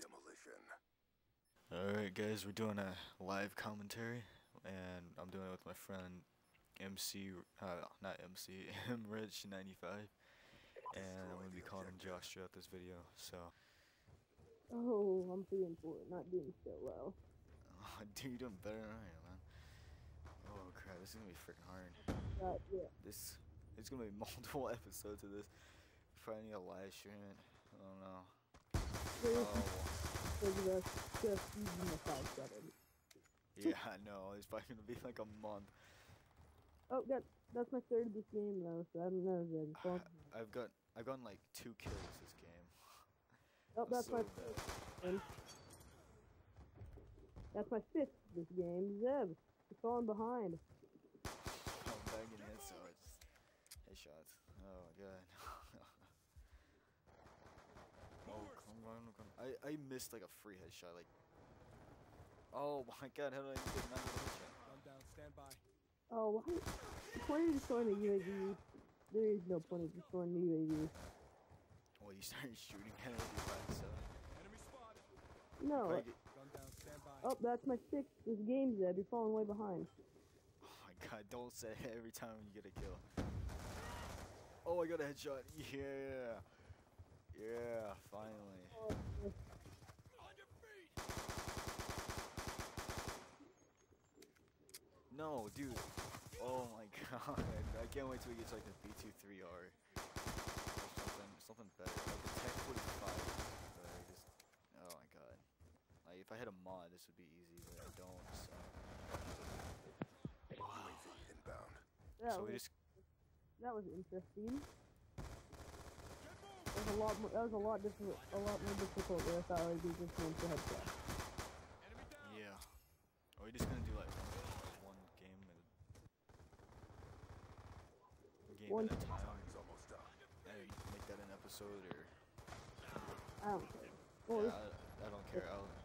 Demolition. Alright guys, we're doing a live commentary and I'm doing it with my friend MC, uh, not MC, MRich95 and I'm going to be calling him Josh throughout this video, so Oh, I'm feeling for it, not doing so well. oh, dude, you're doing better than I am, man. Oh crap, this is to be freaking hard. Uh, yeah. This, it's going to be multiple episodes of this. Probably need a live stream it, I don't know. Oh, just, just using the 5-7. yeah, I know, it's probably to be like a month. Oh, that, that's my third of this game though, so I don't know. I've got, I've gotten like two kills this game. oh, that's so my fifth. That's my fifth this game. Zeb, you're falling behind. I'm banging headshots. Headshots. Oh my god. oh, come on, come on. I, I missed like a free headshot. Like, oh my god, how did I get another headshot? Gun down, stand by. Oh, why? The point of destroying the UAV. There is no point of destroying the UAV. Well, you started shooting at it by yourself. Enemy spotted. No. Probably get- Gun down, stand by. Oh, that's my sixth this game, Zeb. You're falling way behind. Oh my god, don't say it every time you get a kill. Oh, I got a headshot. Yeah. Yeah, finally. Oh. No, dude. Oh my god. I can't wait till we get to like the B23R. Or something, something better. Like the Tech 45. But I just, oh my god. Like if I had a mod, this would be easy, but I don't. So, UAV inbound. that, so we just, that was interesting. Get That was a lot more. That was a lot difficult. A lot more difficult than I thought it would be just one for headshot. moving. Enemy down. yeah. Are we just gonna do like one game at a game One- at a time? Time's almost up. And make that an episode or? I don't care. Well, Yeah, I, I don't care. I'll.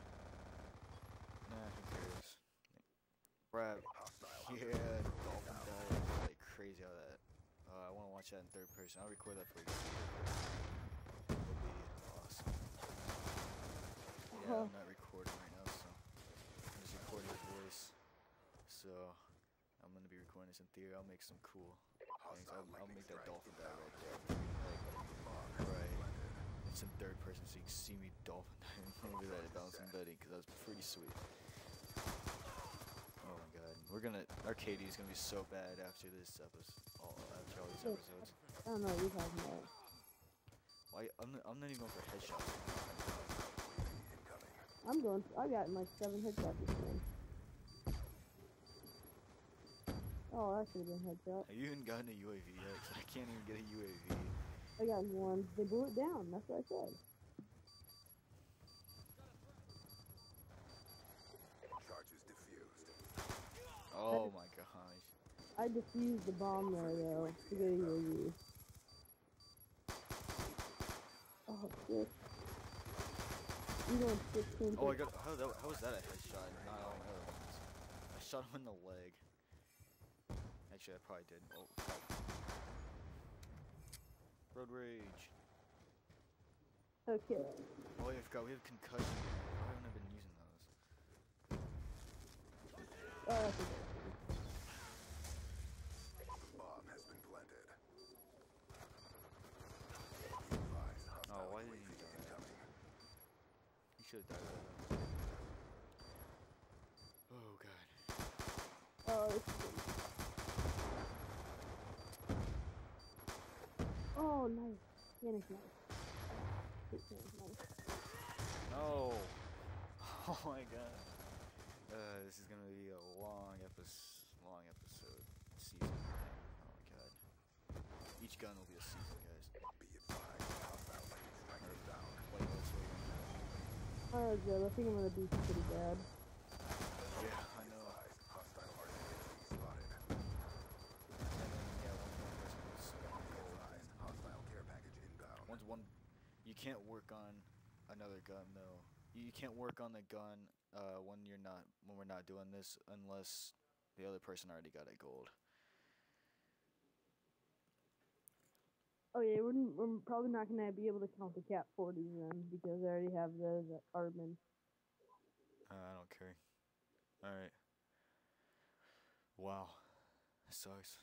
Hostile. Yeah, dolphin dive like crazy out that. Uh, I want to watch that in third person. I'll record that for you. It'll be awesome. Yeah, I'm not recording right now, so I'm just recording his voice. So I'm gonna be recording this in theory. I'll make some cool things. I'll, I'll make that dolphin dive right there. Like, right. It's in third person, so you can see me dolphin diving over that bouncing Betty, because that was pretty sweet. Oh my god, we're gonna our KD is gonna be so bad after this episode, all after all these episodes. I don't know you're talking about. Why I'm not, I'm not even going for headshots. I'm going. I got like seven headshots this game. Oh, that should have been headshot. Have you even gotten a UAV yet? I can't even get a UAV. I got one. They blew it down. That's what I said. Oh my gosh. I defused the bomb there though to get a UAV. Oh shit. You going 16? Oh I got how that how was that a headshot? Not all my other ones. I shot him in the leg. Actually, I probably did. Oh. Road rage. Okay. Oh, yeah, I forgot we have concussion. I haven't been using those? Oh, that's okay. Bomb has been planted. Be advised, hostile Oh, why did you UAV do that? incoming. You should have died right now. Oh god. Oh, it's Oh, nice. Panic nice. Hit nice. No! Oh my god. Uh, this is gonna be a long episode, long episode, season. Oh my god. Each gun will be a season, guys. Be advised, Joe, I think I'm gonna do pretty bad. Yeah, I know. One you can't work on another gun though. You you can't work on the gun uh, when you're not when we're not doing this unless The other person already got a gold. Oh yeah, we're, we're probably not gonna be able to count the cat 40s then because I already have the, the Aardman. Uh, I don't care. Alright. Wow. That sucks.